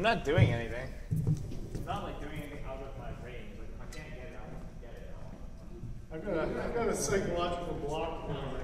I'm not doing anything. It's not like doing anything out of my range. Like, if I can't get it, I won't get it. I've got a, I've got a psychological block now.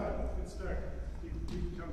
start. You can start. You, you come.